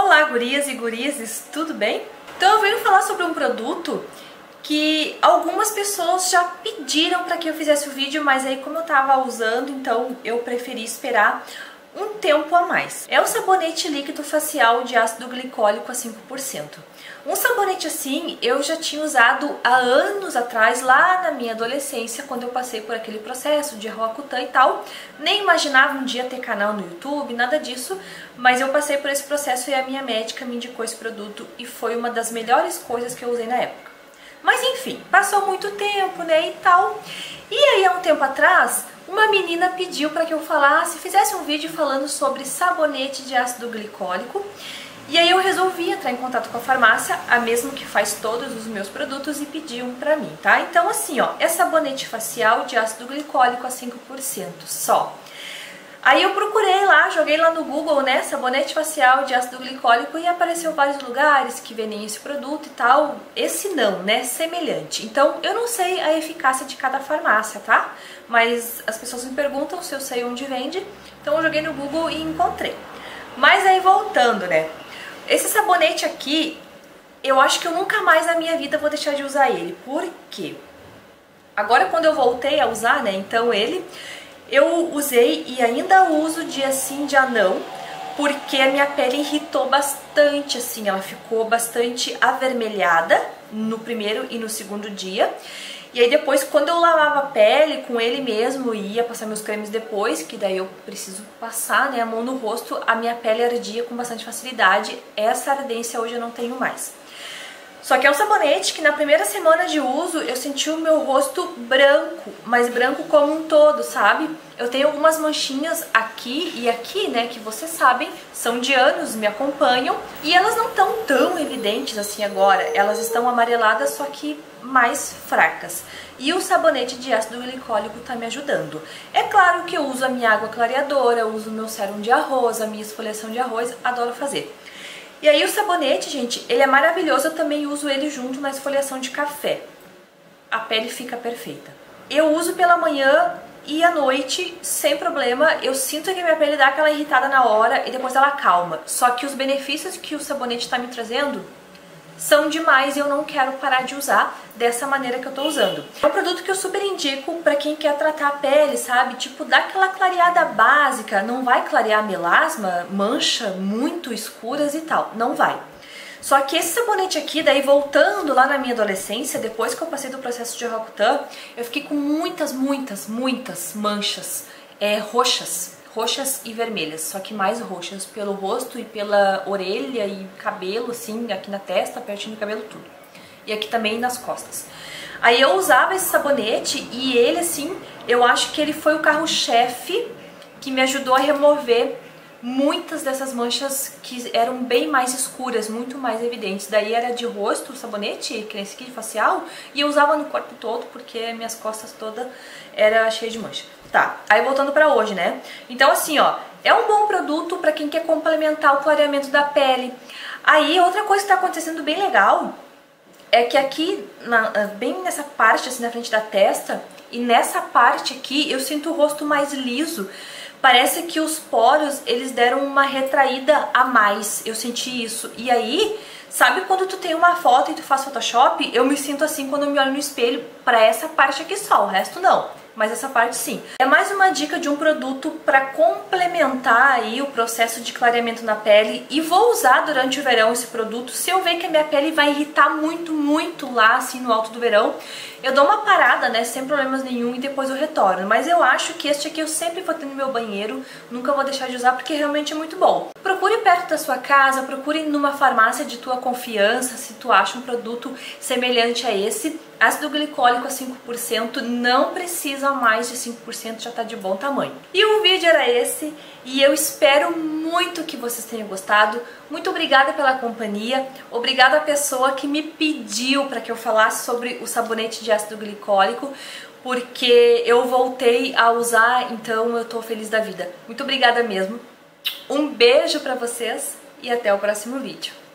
Olá, gurias e gurizes, tudo bem? Então eu venho falar sobre um produto que algumas pessoas já pediram para que eu fizesse o vídeo, mas aí como eu tava usando, então eu preferi esperar um tempo a mais. É o sabonete líquido facial de ácido glicólico a 5%. Um sabonete assim eu já tinha usado há anos atrás, lá na minha adolescência, quando eu passei por aquele processo de Roacutan e tal. Nem imaginava um dia ter canal no YouTube, nada disso, mas eu passei por esse processo e a minha médica me indicou esse produto e foi uma das melhores coisas que eu usei na época. Mas enfim, passou muito tempo, né, e tal. E aí, há um tempo atrás, uma menina pediu para que eu falasse, fizesse um vídeo falando sobre sabonete de ácido glicólico. E aí eu resolvi entrar em contato com a farmácia, a mesma que faz todos os meus produtos, e pedi um pra mim, tá? Então assim, ó, é sabonete facial de ácido glicólico a 5% só. Aí eu procurei lá, joguei lá no Google, né, sabonete facial de ácido glicólico e apareceu vários lugares que vendem esse produto e tal. Esse não, né, semelhante. Então eu não sei a eficácia de cada farmácia, tá? Mas as pessoas me perguntam se eu sei onde vende, então eu joguei no Google e encontrei. Mas aí voltando, né, esse sabonete aqui, eu acho que eu nunca mais na minha vida vou deixar de usar ele. Por quê? Agora quando eu voltei a usar, né, então ele eu usei e ainda uso dia sim, dia não, porque a minha pele irritou bastante, assim, ela ficou bastante avermelhada no primeiro e no segundo dia. E aí depois, quando eu lavava a pele com ele mesmo e ia passar meus cremes depois, que daí eu preciso passar né, a mão no rosto, a minha pele ardia com bastante facilidade. Essa ardência hoje eu não tenho mais. Só que é um sabonete que na primeira semana de uso eu senti o meu rosto branco, mas branco como um todo, sabe? Eu tenho algumas manchinhas aqui e aqui, né, que vocês sabem, são de anos, me acompanham, e elas não estão tão evidentes assim agora, elas estão amareladas, só que mais fracas. E o sabonete de ácido glicólico tá me ajudando. É claro que eu uso a minha água clareadora, eu uso o meu sérum de arroz, a minha esfoliação de arroz, adoro fazer. E aí o sabonete, gente, ele é maravilhoso, eu também uso ele junto na esfoliação de café. A pele fica perfeita. Eu uso pela manhã e à noite, sem problema, eu sinto que a minha pele dá aquela irritada na hora e depois ela calma. Só que os benefícios que o sabonete está me trazendo são demais e eu não quero parar de usar dessa maneira que eu tô usando. É um produto que eu super indico para quem quer tratar a pele, sabe? Tipo, dá aquela clareada básica, não vai clarear melasma, mancha muito escuras e tal, não vai. Só que esse sabonete aqui, daí voltando lá na minha adolescência, depois que eu passei do processo de Rokutan, eu fiquei com muitas, muitas, muitas manchas é, roxas roxas e vermelhas, só que mais roxas pelo rosto e pela orelha e cabelo, assim, aqui na testa, pertinho do cabelo, tudo. E aqui também nas costas. Aí eu usava esse sabonete e ele, assim, eu acho que ele foi o carro-chefe que me ajudou a remover muitas dessas manchas que eram bem mais escuras, muito mais evidentes. Daí era de rosto o sabonete, que nesse aqui de facial, e eu usava no corpo todo porque minhas costas toda era cheia de mancha. Tá, aí voltando pra hoje, né? Então assim, ó, é um bom produto pra quem quer complementar o clareamento da pele. Aí, outra coisa que tá acontecendo bem legal é que aqui, na, bem nessa parte, assim, na frente da testa, e nessa parte aqui, eu sinto o rosto mais liso. Parece que os poros, eles deram uma retraída a mais, eu senti isso. E aí, sabe quando tu tem uma foto e tu faz Photoshop? Eu me sinto assim quando eu me olho no espelho pra essa parte aqui só, o resto não mas essa parte sim. É mais uma dica de um produto para complementar aí o processo de clareamento na pele e vou usar durante o verão esse produto. Se eu ver que a minha pele vai irritar muito, muito lá assim no alto do verão, eu dou uma parada, né, sem problemas nenhum e depois eu retorno. Mas eu acho que este aqui eu sempre vou ter no meu banheiro, nunca vou deixar de usar porque realmente é muito bom. Procure perto da sua casa, procure numa farmácia de tua confiança se tu acha um produto semelhante a esse. Ácido glicólico a 5% não precisa mais de 5%, já tá de bom tamanho. E o vídeo era esse, e eu espero muito que vocês tenham gostado. Muito obrigada pela companhia, obrigada à pessoa que me pediu para que eu falasse sobre o sabonete de ácido glicólico, porque eu voltei a usar, então eu tô feliz da vida. Muito obrigada mesmo. Um beijo para vocês e até o próximo vídeo.